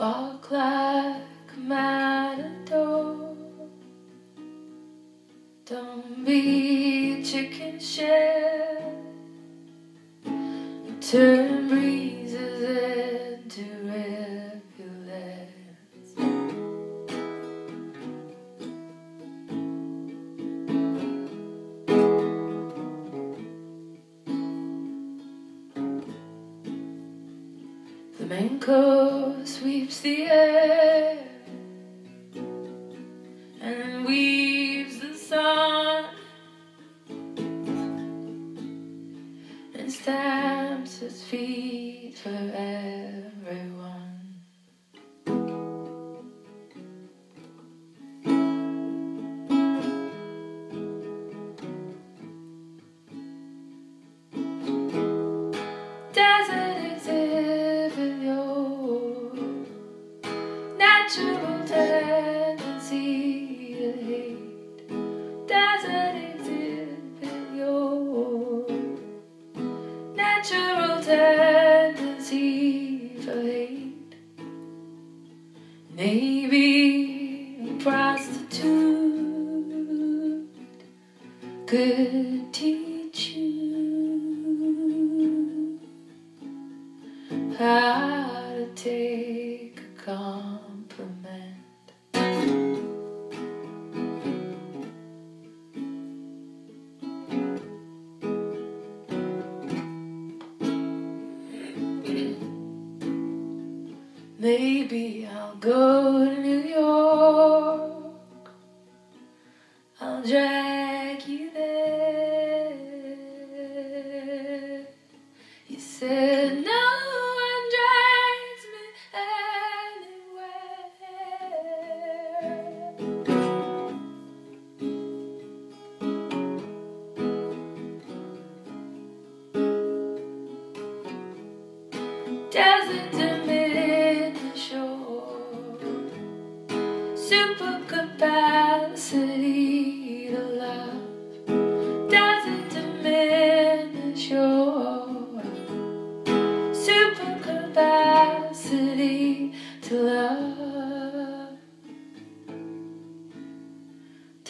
Walk like a matador. Don't be chicken shit. Turn breezes into red. Flamenco sweeps the air and weaves the sun natural tendency to hate. Doesn't exhibit your natural tendency for hate. Maybe a prostitute could teach you how to take a compliment. Maybe I'll go to New York. I'll drag you there. You said no one drags me anywhere. Doesn't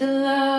to love.